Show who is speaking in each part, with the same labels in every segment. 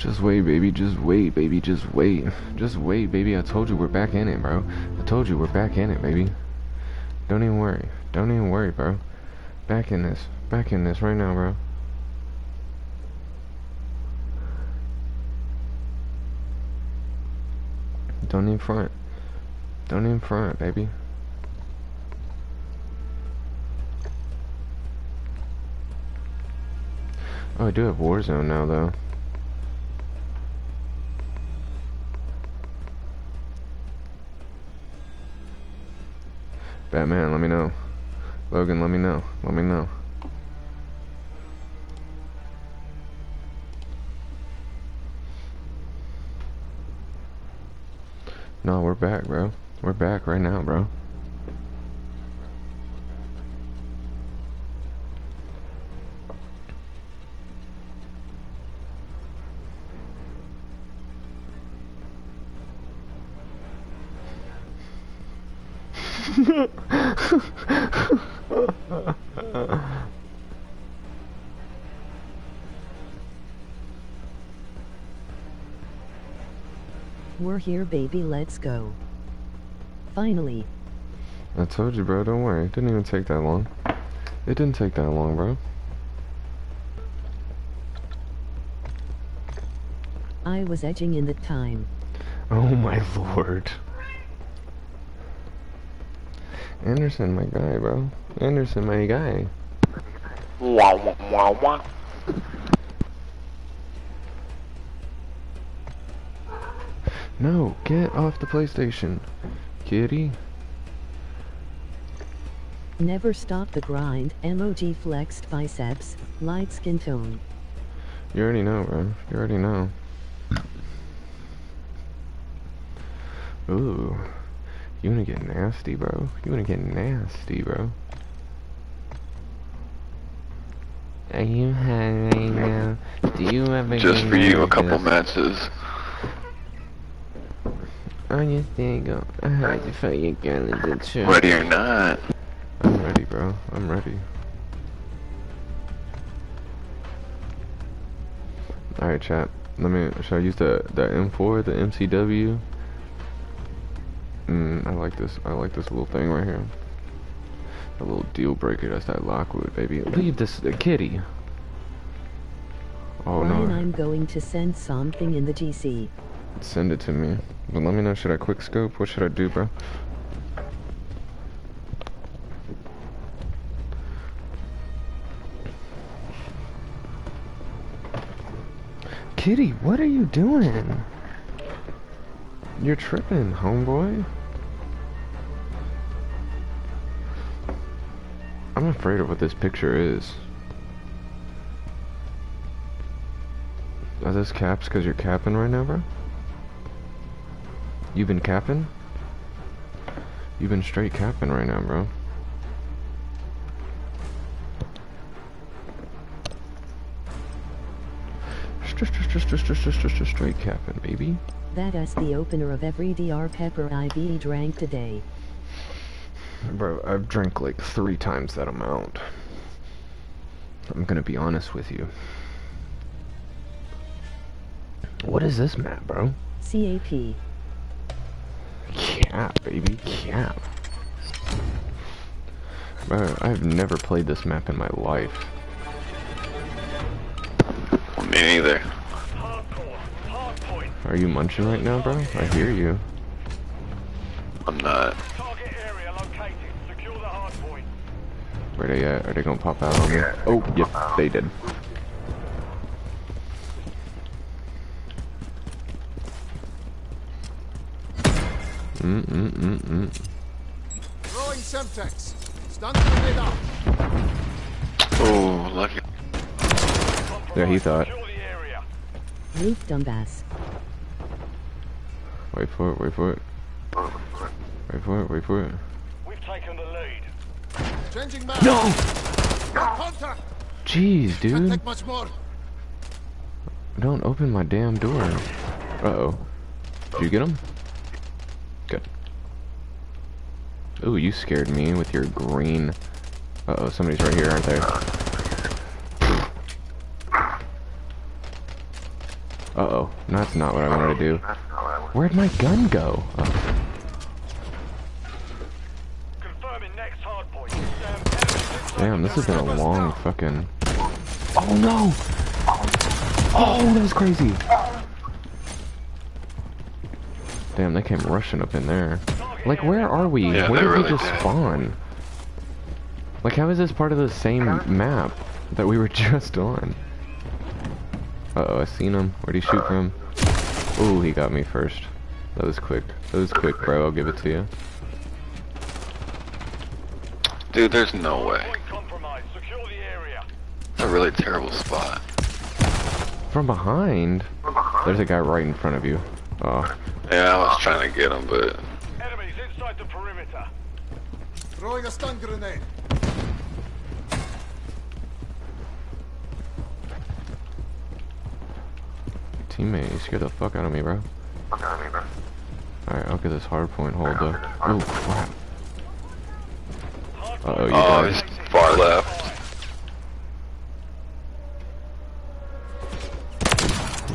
Speaker 1: Just wait, baby. Just wait, baby. Just wait. Just wait, baby. I told you we're back in it, bro. I told you we're back in it, baby. Don't even worry. Don't even worry, bro. Back in this. Back in this right now, bro. Don't even front. Don't even front, baby. Oh, I do have Warzone now, though. Batman, let me know. Logan, let me know. Let me know. No, we're back, bro. We're back right now, bro.
Speaker 2: Here, baby. Let's go. Finally.
Speaker 1: I told you, bro. Don't worry. It didn't even take that long. It didn't take that long, bro.
Speaker 2: I was edging in the time.
Speaker 1: Oh my lord. Anderson, my guy, bro. Anderson, my guy.
Speaker 3: Wah, wah, wah,
Speaker 1: No, get off the PlayStation, kitty.
Speaker 2: Never stop the grind. MOG flexed biceps. Light skin tone.
Speaker 1: You already know, bro. You already know. Ooh. You wanna get nasty, bro? You wanna get nasty, bro? Are you high right now? Do you ever
Speaker 3: Just
Speaker 1: get
Speaker 3: for you, a couple
Speaker 1: nervous?
Speaker 3: Matches.
Speaker 1: On your thing, I heard you felt your girl in the truth.
Speaker 3: Ready or not.
Speaker 1: I'm ready, bro. I'm ready. Alright, chat. Let me. Should I use the the M4, the MCW? Mm, I like this. I like this little thing right here. A little deal breaker. That's that Lockwood, baby. Leave this the kitty. Oh
Speaker 2: Ryan,
Speaker 1: no.
Speaker 2: I'm going to send something in the GC.
Speaker 1: Send it to me. But let me know. Should I quick scope? What should I do, bro? Kitty, what are you doing? You're tripping, homeboy. I'm afraid of what this picture is. Are those caps because you're capping right now, bro? You've been capping? You've been straight capping right now, bro. Straight capping, baby.
Speaker 2: That is the opener of every DR pepper I've drank today.
Speaker 1: Bro, I've drank like three times that amount. I'm gonna be honest with you. What is this map, bro?
Speaker 2: CAP.
Speaker 1: Cap, baby, cap. Bro, I've never played this map in my life.
Speaker 3: Me neither.
Speaker 1: Are you munching right now, bro? I hear you.
Speaker 3: I'm not.
Speaker 4: Target area located. Secure the hard point.
Speaker 1: Where they at? Are they gonna pop out on me? Oh, yep, they did. Mm mm mm mm.
Speaker 5: Throwing Semtex. Stun grenade out.
Speaker 3: Oh, lucky.
Speaker 1: Yeah, he thought.
Speaker 4: Secure.
Speaker 2: Roof dumbass.
Speaker 1: Wait for it, wait for it. Wait for it, wait for it.
Speaker 4: We've taken the lead.
Speaker 5: Changing map.
Speaker 1: No!
Speaker 5: Contact.
Speaker 1: Jeez,
Speaker 5: Can't
Speaker 1: dude.
Speaker 5: take much more.
Speaker 1: Don't open my damn door. Uh-oh. Did you get him? Good. Ooh, you scared me with your green... Uh-oh, somebody's right here, aren't they? Uh-oh. That's not what I wanted to do. Where'd my gun go? Oh,
Speaker 4: Confirming next hard point. Stand enemies inside
Speaker 1: damn, this has been a long fucking... Oh, no! Oh, that was crazy! Damn, they came rushing up in there. Like, where are we?
Speaker 3: Yeah,
Speaker 1: where
Speaker 3: they
Speaker 1: did we just
Speaker 3: did.
Speaker 1: spawn? Like, how is this part of the same map that we were just on? Uh-oh, I seen him. Where'd he shoot from? Ooh, he got me first. That was quick. That was quick, bro. I'll give it to you.
Speaker 3: Dude, there's no way.
Speaker 4: Point compromised. Secure the area.
Speaker 3: It's a really terrible spot.
Speaker 1: From behind? There's a guy right in front of you. Oh,
Speaker 3: Yeah, I was trying to get him, but
Speaker 4: Enemies inside the perimeter.
Speaker 5: Throwing a stun grenade.
Speaker 1: teammate, you scared the fuck out of me, bro. Scared me, bro. Alright, I'll get this hard point hold though. Oh, crap. Uh-oh, you
Speaker 3: oh,
Speaker 1: died.
Speaker 3: he's far left.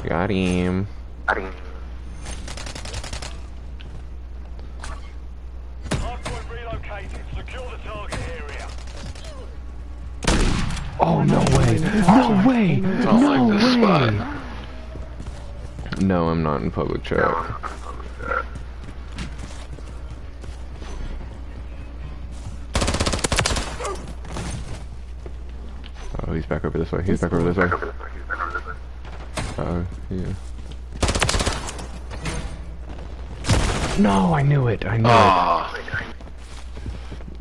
Speaker 1: Got him.
Speaker 4: Hard
Speaker 1: in public chat. Oh, he's back over this way. He's back over this way. Uh, yeah. No, I knew it. I knew it.
Speaker 3: Oh,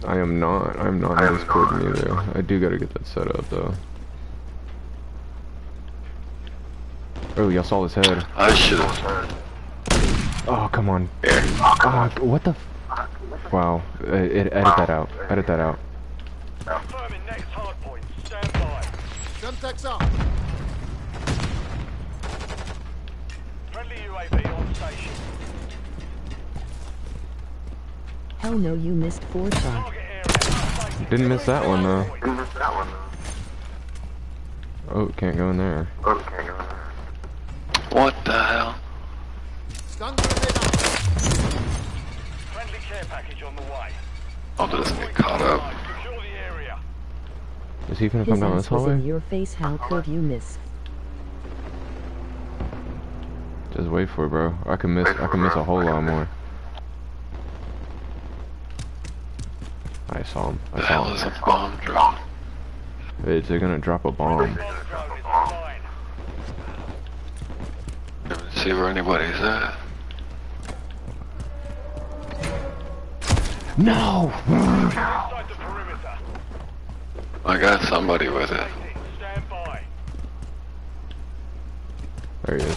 Speaker 1: I am not. I'm not in Discord either. I do gotta get that set up though. Oh, y'all saw his head.
Speaker 3: I should have.
Speaker 1: Oh, come on.
Speaker 3: Here.
Speaker 1: Ah, what the? F wow. Uh, It, edit that out. Edit that out.
Speaker 4: Confirming next hard point. Stand by.
Speaker 5: Semtex out.
Speaker 4: Friendly UAV on station.
Speaker 2: Hell no, you missed four shots.
Speaker 4: Target area. updated.
Speaker 1: Didn't miss that one though.
Speaker 4: Point.
Speaker 1: Oh, can't go in there.
Speaker 3: What the hell?
Speaker 5: Stun grenade out.
Speaker 4: Friendly care package on the way.
Speaker 3: Oh, doesn't get caught up.
Speaker 4: Secure the area.
Speaker 1: Is he gonna come down this hallway?
Speaker 2: in your face. How could you miss?
Speaker 1: Just wait for it, bro. I can miss. I can miss a whole lot more. I saw him.
Speaker 3: The
Speaker 1: I
Speaker 3: hell
Speaker 1: saw
Speaker 3: is
Speaker 1: him.
Speaker 3: a bomb drop?
Speaker 1: It's they're gonna drop a bomb.
Speaker 4: Bomb drone.
Speaker 3: Let me see where anybody's at.
Speaker 1: No.
Speaker 4: Inside the perimeter.
Speaker 3: I got somebody with it.
Speaker 1: There he is.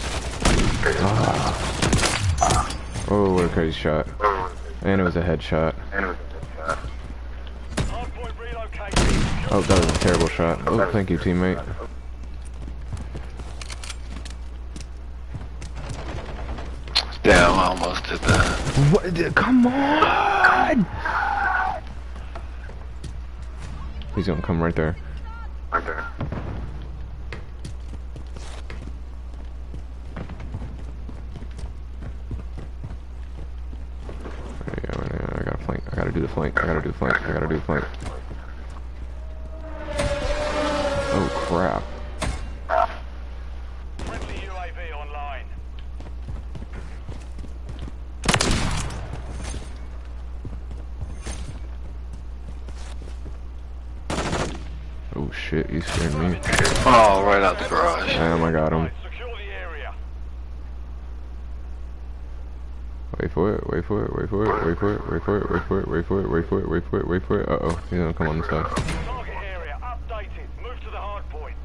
Speaker 1: Ah. Oh, what a crazy shot. And it was a headshot.
Speaker 4: Hard point relocated.
Speaker 1: Oh, that was a terrible shot. Oh, thank you, teammate.
Speaker 3: Damn, I almost did that.
Speaker 1: What? Come on! He's gonna come right there. Right Yeah, I gotta flank. I gotta do the flank. I gotta do the flank. I gotta do the flank. Oh crap.
Speaker 4: Friendly UAV online.
Speaker 1: Oh shit, he's scaring me.
Speaker 3: Oh, right out the garage.
Speaker 1: Damn, I got him.
Speaker 4: Right, secure the area.
Speaker 1: Wait for it, wait for it, wait for it, wait for it, wait for it, wait for it, wait for it, wait for it, wait for it, wait for it. Uh oh, he's gonna come on this side.
Speaker 4: Target area updated. Move to the hard point.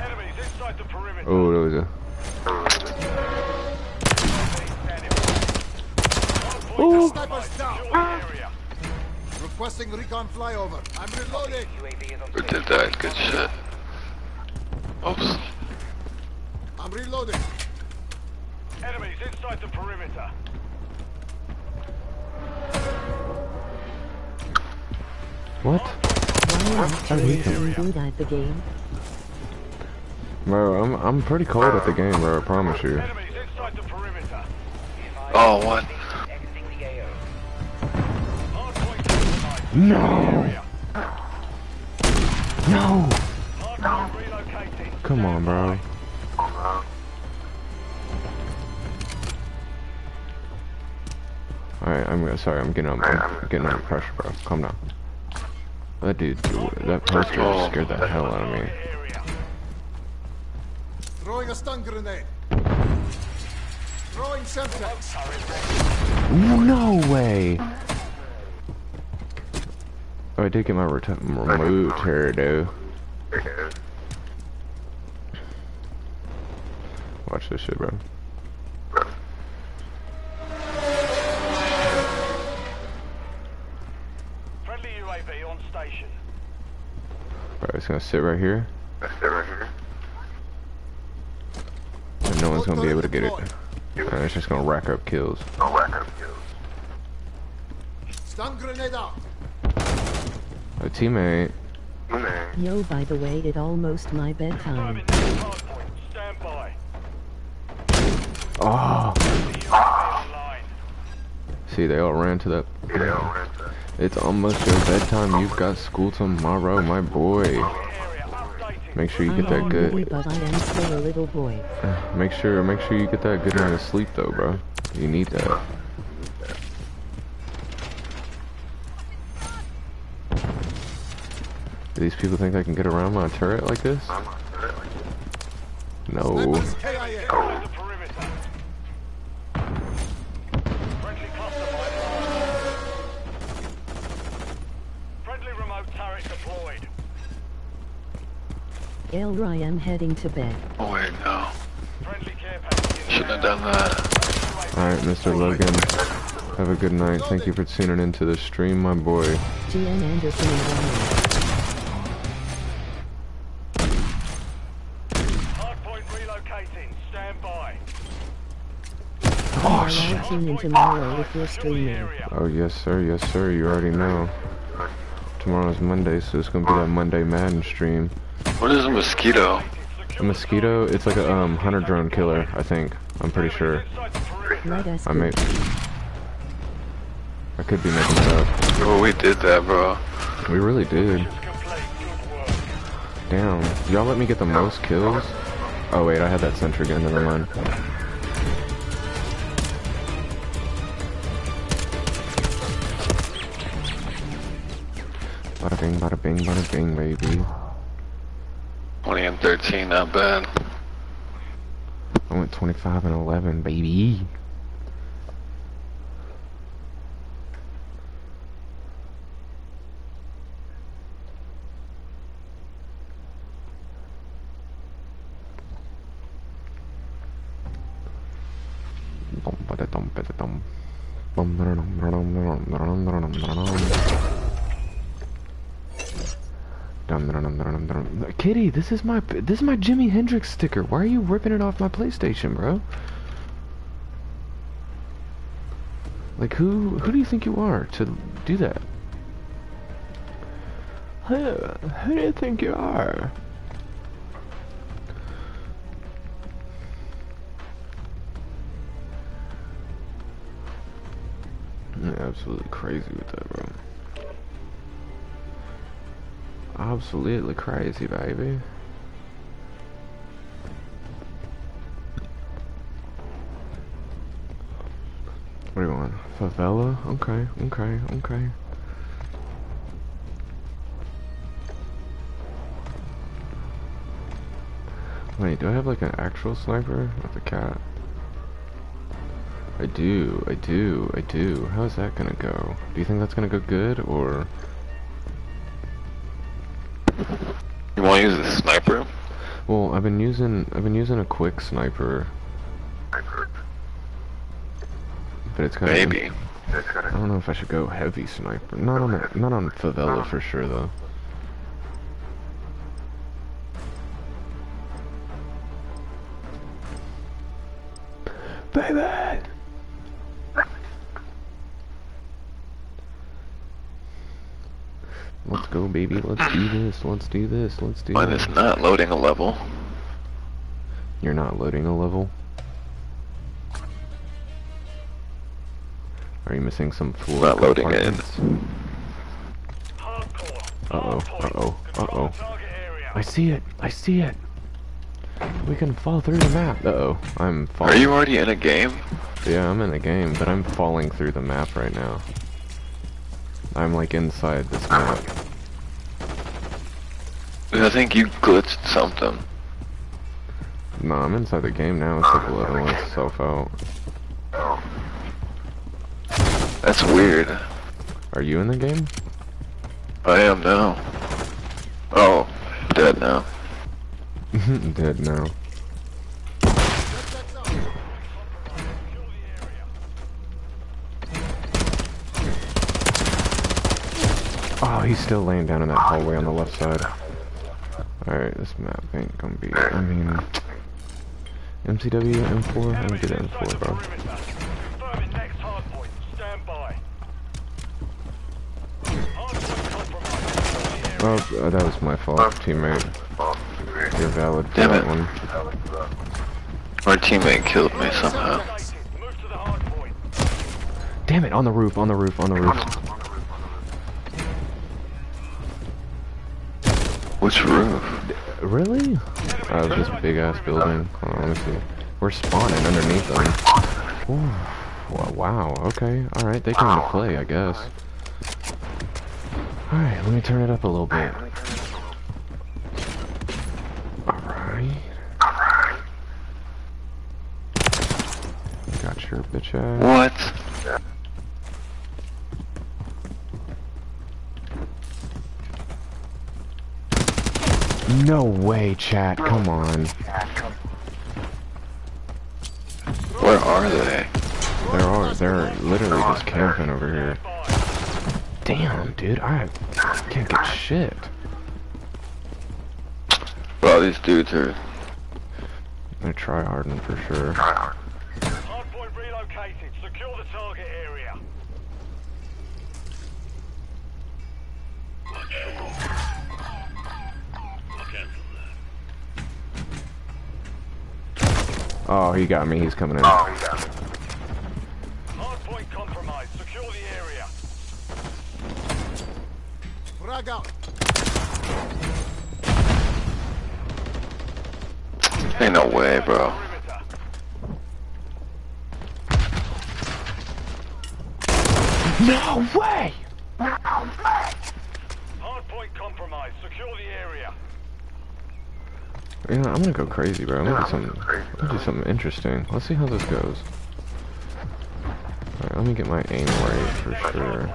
Speaker 4: Enemies inside the perimeter.
Speaker 1: Oh, there was a.
Speaker 4: Standing by. Hard
Speaker 5: Snipers down.
Speaker 4: Secure the area.
Speaker 5: Requesting recon flyover. I'm reloading.
Speaker 3: Who did that? Good shit. Oops.
Speaker 5: I'm reloading.
Speaker 4: Enemies inside the perimeter.
Speaker 1: What?
Speaker 2: are you
Speaker 1: How
Speaker 2: doing good at the game?
Speaker 1: Bro, I'm I'm pretty cold at the game, bro. I promise you.
Speaker 4: Enemies inside the perimeter.
Speaker 3: Oh, what?
Speaker 4: Hardpoint.
Speaker 1: No, no. Come on, bro. Alright, I'm sorry. I'm getting up. I'm getting under pressure, bro. Calm down. That dude, that poster just oh. scared the hell out of me.
Speaker 5: Throwing a stun grenade. Throwing Semtex.
Speaker 1: No way. Oh, I did get my rota- remote here, though. Watch this shit, bro. Bro, it's gonna sit right here, and no one's gonna be able to get it. And it's just gonna rack up kills.
Speaker 5: Stun grenade out.
Speaker 1: A teammate.
Speaker 2: Yo, by the way, it almost my bedtime.
Speaker 4: Confirming this hardpoint. Stand by.
Speaker 1: Oh,
Speaker 4: The UAV online.
Speaker 1: see, they all ran to that. It's almost your bedtime. You've got school tomorrow, my boy. Make sure you get that
Speaker 2: all moody,
Speaker 1: good.
Speaker 2: but I am still a little boy.
Speaker 1: Make sure, make sure you get that good night of sleep, though, bro. You need that. Do these people think I can get around my turret like this? No.
Speaker 2: Elra, I am heading to bed.
Speaker 3: Oh, wait, no.
Speaker 4: Friendly care package.
Speaker 3: Shouldn't have done that.
Speaker 1: Alright, Mr. Logan. Have a good night. Thank you for tuning into the stream, my boy.
Speaker 2: GN Anderson and Ryan.
Speaker 4: Hardpoint relocating. Stand by.
Speaker 2: We are all oh, tuning tomorrow if you're streaming.
Speaker 4: Area.
Speaker 1: Oh, yes, sir. Yes, sir. You already know. Tomorrow's Monday, so it's gonna be that Monday Madden stream.
Speaker 3: What is a mosquito?
Speaker 1: A mosquito, it's like a um, hunter drone killer, I think. I'm pretty sure.
Speaker 4: Inside the perimeter.
Speaker 2: Let us
Speaker 1: I may. I could be making it up.
Speaker 3: Oh, we did that, bro.
Speaker 1: We really did.
Speaker 4: Complete. Good work.
Speaker 1: Damn. Y'all let me get the most kills? Oh wait, I had that sentry gun, never mind. Bada bing, bada bing, bada bing, baby.
Speaker 3: 20 and 13, not bad.
Speaker 1: I went 25 and 11, baby. This is my this is my Jimi Hendrix sticker. Why are you ripping it off my PlayStation, bro? Like who who do you think you are to do that? Who, who do you think you are? Absolutely crazy with that, bro. Absolutely crazy, baby. Favela? Okay, okay, okay. Wait, do I have like an actual sniper with a cat? I do, I do, I do. How's that gonna go? Do you think that's gonna go good, or...
Speaker 3: You want to use the sniper?
Speaker 1: Well, I've been using, I've been using a quick sniper. But it's kind of...
Speaker 3: Maybe.
Speaker 1: I don't know if I should go heavy sniper. Not on, a, not on favela for sure, though. Baby! Let's go, baby. Let's do this. Let's do this. Let's do
Speaker 3: Mine
Speaker 1: this.
Speaker 3: is not loading a level.
Speaker 1: You're not loading a level? Are you missing some floor
Speaker 3: Not loading it.
Speaker 4: Hardcore.
Speaker 1: Uh-oh, uh-oh, uh-oh. I see it! I see it! We can fall through the map. Uh-oh, I'm falling.
Speaker 3: Are you already in a game?
Speaker 1: Yeah, I'm in a game, but I'm falling through the map right now. I'm like inside this map.
Speaker 3: I think you glitched something.
Speaker 1: No, I'm inside the game now. It's like leveling itself out.
Speaker 3: That's weird.
Speaker 1: Are you in the game?
Speaker 3: I am now. Oh, dead now.
Speaker 1: Dead now. Oh, he's still laying down in that hallway on the left side. Alright, this map ain't gonna be. I mean. MCW, M4? Let me get
Speaker 4: Enemies inside the
Speaker 1: M4, bro.
Speaker 4: perimeter. Confirming next hardpoint. Stand by. Hardpoint compromised.
Speaker 1: Oh, uh, that was my fault, teammate. You're valid for
Speaker 3: Damn
Speaker 1: that
Speaker 3: it.
Speaker 1: one.
Speaker 3: My teammate killed me somehow.
Speaker 4: Located. Move to the hardpoint.
Speaker 1: Damn it, on the roof, on the roof, on the roof.
Speaker 3: Which roof?
Speaker 1: Really? Oh, this big ass building. Hold on, let me see. We're spawning underneath them. Ooh. Wow, okay. Alright, they came to play, I guess. Alright, let me turn it up a little bit. Alright. Got your bitch ass.
Speaker 3: What?
Speaker 1: No way, chat. Come on.
Speaker 3: Where are they?
Speaker 1: There are. They're literally just camping over here. Damn, dude. I can't get shit.
Speaker 3: Bro, these dudes are.
Speaker 1: They're tryharding for sure.
Speaker 4: Hardpoint relocated. Secure the target area.
Speaker 1: Oh, he got me. He's coming in.
Speaker 4: Oh, Hardpoint compromised.
Speaker 5: Frag out.
Speaker 3: Ain't no way, bro.
Speaker 4: Perimeter.
Speaker 1: No way!
Speaker 4: Hardpoint compromised. Secure the area.
Speaker 1: You know, I'm gonna go crazy, bro. I'm gonna do something. I'm gonna do something interesting. Let's see how this goes. Alright, let me get my aim right for sure.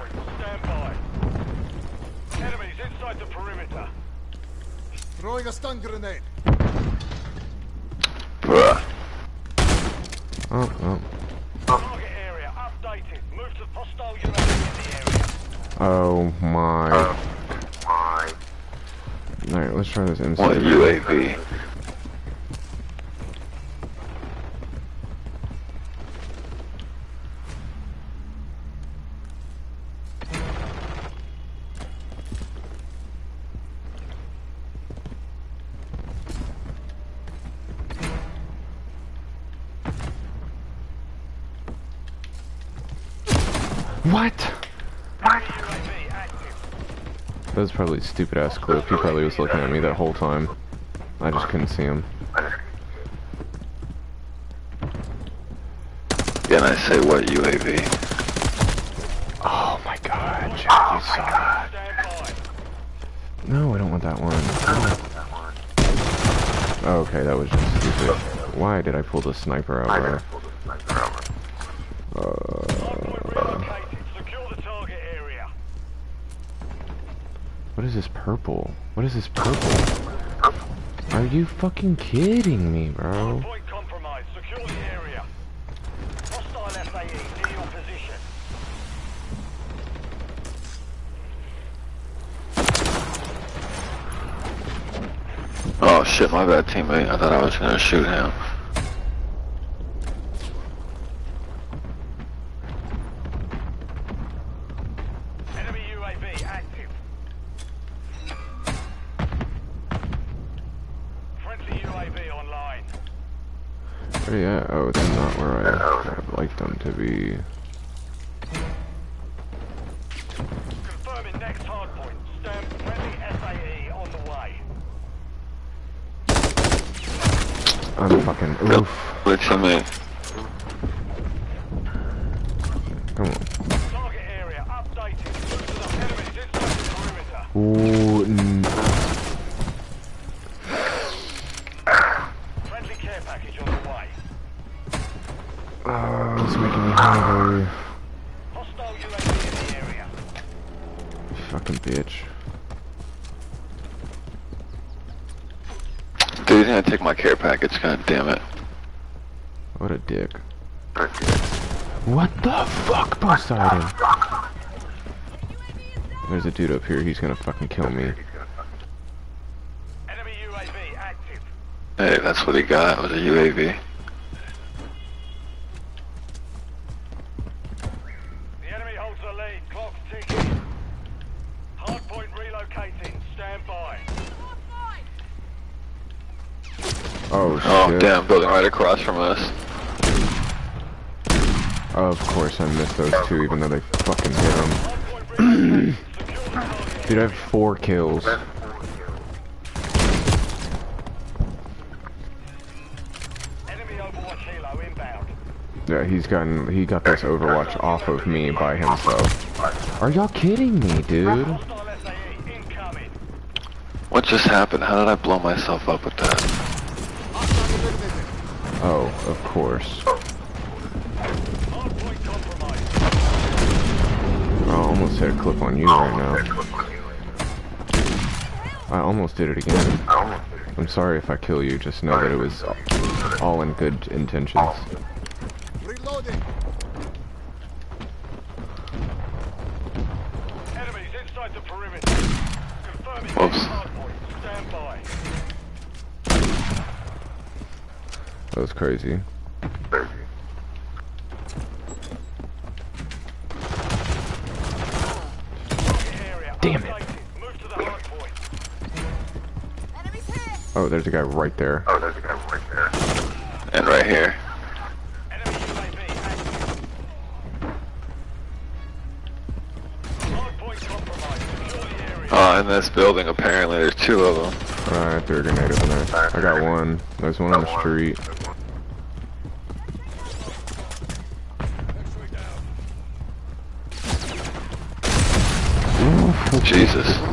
Speaker 4: Stand by. Enemies inside the perimeter.
Speaker 5: Throwing a stun grenade.
Speaker 3: Bruh.
Speaker 1: Oh, oh.
Speaker 4: Target area updated. Move to hostile UAV in the area.
Speaker 1: Oh my. Oh Alright, let's try this
Speaker 3: What
Speaker 1: MCW.
Speaker 3: UAV?
Speaker 1: What?
Speaker 4: UAV active.
Speaker 1: That was probably a stupid ass clip. He probably was looking at me that whole time. I just couldn't see him.
Speaker 3: Can I say what UAV?
Speaker 1: Oh my god, Jack, you oh saw that.
Speaker 4: Stand.
Speaker 1: No, I don't want that one. Oh, okay, that was just stupid. Why did I pull the sniper out, bro? Purple? What is this purple? Are you fucking kidding me, bro?
Speaker 4: Hardpoint compromised. Secure the area. Hostile SAE near your position.
Speaker 3: Oh shit, my bad teammate. I thought I was gonna shoot him.
Speaker 4: Enemy UAV active. Friendly UAV online.
Speaker 1: Where they at? Oh, they're not where I would like them to be.
Speaker 4: Confirming next hard. Stand friendly SAE on the way.
Speaker 1: I'm fucking oof.
Speaker 3: Wait to me.
Speaker 1: Come on.
Speaker 4: Target area updated. Move to the enemies inside the perimeter.
Speaker 1: Ooh, n-
Speaker 4: Friendly care package on the way.
Speaker 1: oh, it's making me hungry.
Speaker 4: Hostile UAV in the area.
Speaker 1: Fucking bitch.
Speaker 3: Dude, you didn't take my care package, god damn it.
Speaker 1: What a dick. What the fuck, Poseidon? There's a dude up here, he's gonna fucking kill me.
Speaker 4: Enemy UAV active.
Speaker 3: Hey, that's what he got, was a UAV.
Speaker 4: The enemy holds the lead. Clock ticking. Hardpoint relocating. Stand by.
Speaker 1: Oh,
Speaker 3: Oh,
Speaker 1: shit.
Speaker 3: damn, building right across from us.
Speaker 1: Of course I missed those two, even though they fucking hit them.
Speaker 4: Hardpoint relocating. Secure the target.
Speaker 1: Dude, I have four kills.
Speaker 4: Enemy Overwatch helo inbound.
Speaker 1: Yeah, he's gotten, he got this Overwatch off of me by himself. Are y'all kidding me, dude?
Speaker 4: Hostile SAE incoming.
Speaker 3: What just happened? How did I blow myself up with that?
Speaker 1: Oh, of course. I almost hit a clip on you right now. I almost did it again. I'm sorry if I kill you, just know that it was all in good intentions.
Speaker 5: Reloading.
Speaker 4: Enemies inside the perimeter. Confirming
Speaker 3: Whoops.
Speaker 4: next hardpoint. Stand by.
Speaker 1: That was crazy.
Speaker 4: Target area
Speaker 1: Damn it.
Speaker 4: updated. Move to the hardpoint.
Speaker 1: Oh, there's a guy right there.
Speaker 3: And right here.
Speaker 4: Enemy UAV active. Hardpoint compromised. Secure the area.
Speaker 3: Oh, in this building, apparently, there's two of them.
Speaker 1: I threw a grenade over there. I got one. There's one on the street.
Speaker 5: Medical.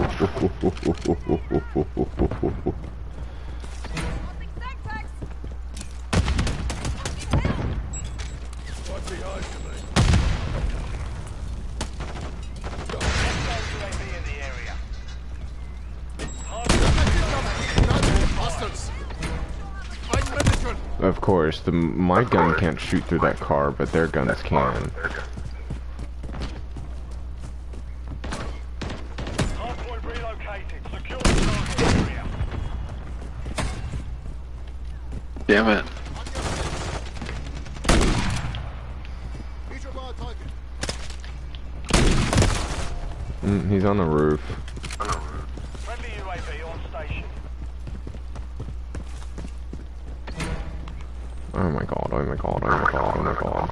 Speaker 1: Of course, the my gun can't shoot through that car, but their guns can.
Speaker 4: Hardpoint relocated. Secure the target area.
Speaker 3: Damn it.
Speaker 5: Each of our target.
Speaker 1: Mm, he's on the roof.
Speaker 4: Friendly UAV on station.
Speaker 1: Oh my god, oh my god, oh my god, oh my god.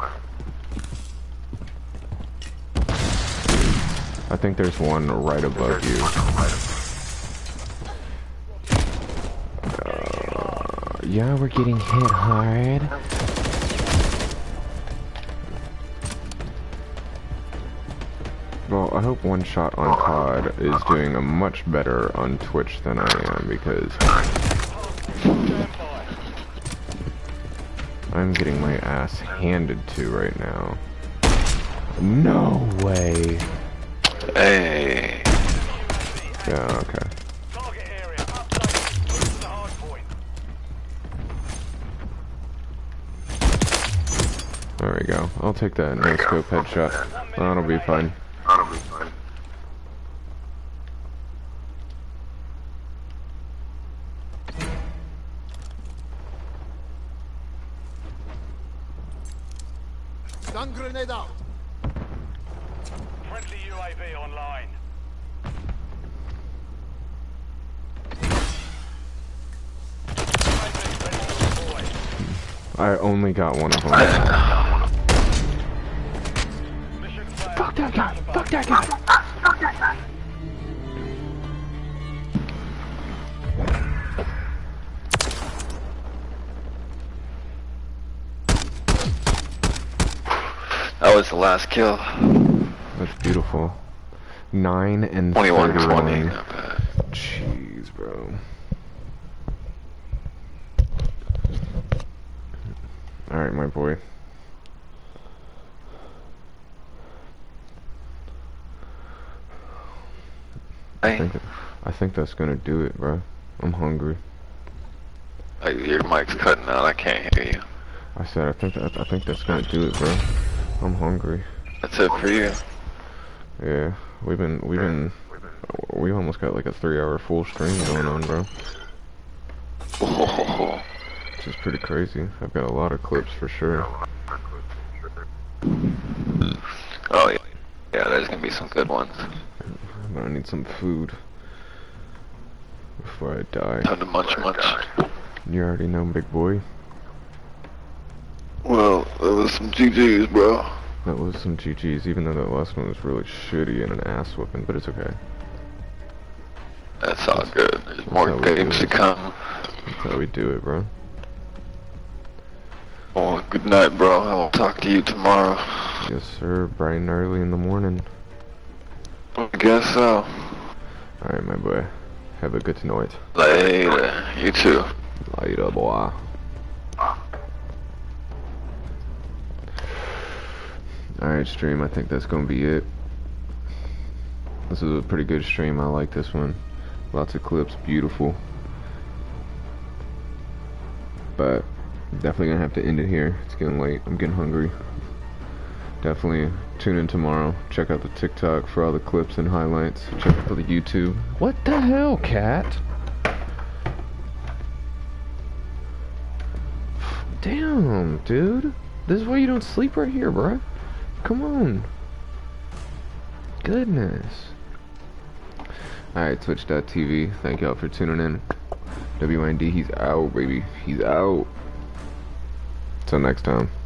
Speaker 1: I think there's one right above you. Uh, yeah, we're getting hit hard. Well, I hope One Shot on COD is doing a much better on Twitch than I am because I'm getting my ass handed to right now. No way.
Speaker 3: Hey.
Speaker 1: Yeah, okay.
Speaker 4: Target area updated. Move to the hardpoint.
Speaker 1: There we go. I'll take that no scope headshot. That'll be fine. I only got one of them.
Speaker 4: Fuck that guy!
Speaker 1: Fuck that guy! Fuck that guy!
Speaker 3: That was the last kill.
Speaker 1: That's beautiful. 9 and
Speaker 3: 21,
Speaker 1: 31. 20, Alright, my boy. I think, I think that's gonna do it, bro. I'm hungry.
Speaker 3: uh, your mic's cutting out. I can't hear you.
Speaker 1: I said I think that, I think that's gonna do it, bro. I'm hungry.
Speaker 3: That's it for you.
Speaker 1: Yeah, we've been we've been we almost got like a three-hour full stream going on, bro.
Speaker 3: Oh,
Speaker 1: Which is pretty crazy. I've got a lot of clips for sure.
Speaker 3: oh yeah. Yeah, there's gonna be some good ones.
Speaker 1: But I need some food before I die.
Speaker 3: Time to munch munch.
Speaker 1: You already know, big boy.
Speaker 3: Well, that was some GG's, bro.
Speaker 1: That was some GG's, even though that last one was really shitty and an ass whooping, but it's okay.
Speaker 3: That's all good. There's more
Speaker 1: how we do
Speaker 3: games to come.
Speaker 1: That's how we do it, bro.
Speaker 3: Well, good night, bro. I will talk to you tomorrow.
Speaker 1: Yes, sir. Bright and early in the morning.
Speaker 3: I guess so.
Speaker 1: Alright, my boy. Have a good night.
Speaker 3: Later. You too.
Speaker 1: Later, boy. Alright, stream. I think that's gonna be it. This is a pretty good stream. I like this one. Lots of clips. Beautiful. But definitely gonna have to end it here. It's getting late. I'm getting hungry. Definitely tune in tomorrow. Check out the TikTok for all the clips and highlights. Check out the YouTube. What the hell, cat? Damn, dude. This is why you don't sleep right here, bro. Come on. Goodness. Alright, twitch.tv. Thank y'all for tuning in. WYND, he's out, baby. He's out. Till next time.